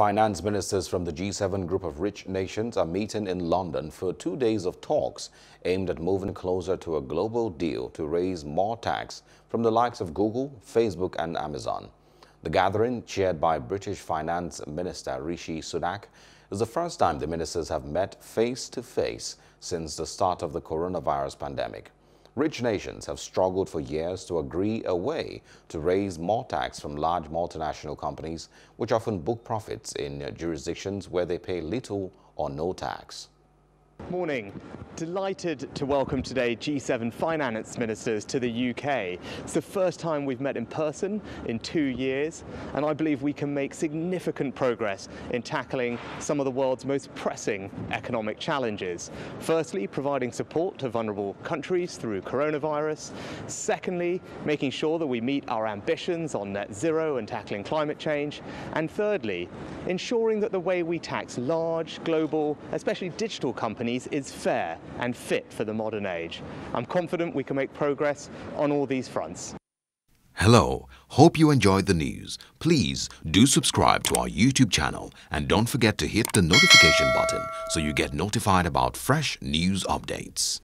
Finance ministers from the G7 group of rich nations are meeting in London for two days of talks aimed at moving closer to a global deal to raise more tax from the likes of Google, Facebook and Amazon. The gathering, chaired by British Finance Minister Rishi Sunak, is the first time the ministers have met face to face since the start of the coronavirus pandemic. Rich nations have struggled for years to agree a way to raise more tax from large multinational companies, which often book profits in jurisdictions where they pay little or no tax. Morning. Delighted to welcome today G7 finance ministers to the UK. It's the first time we've met in person in two years, and I believe we can make significant progress in tackling some of the world's most pressing economic challenges. Firstly, providing support to vulnerable countries through coronavirus. Secondly, making sure that we meet our ambitions on net zero and tackling climate change. And thirdly, ensuring that the way we tax large, global, especially digital companies is fair and fit for the modern age. I'm confident we can make progress on all these fronts. Hello, hope you enjoyed the news. Please do subscribe to our YouTube channel and don't forget to hit the notification button so you get notified about fresh news updates.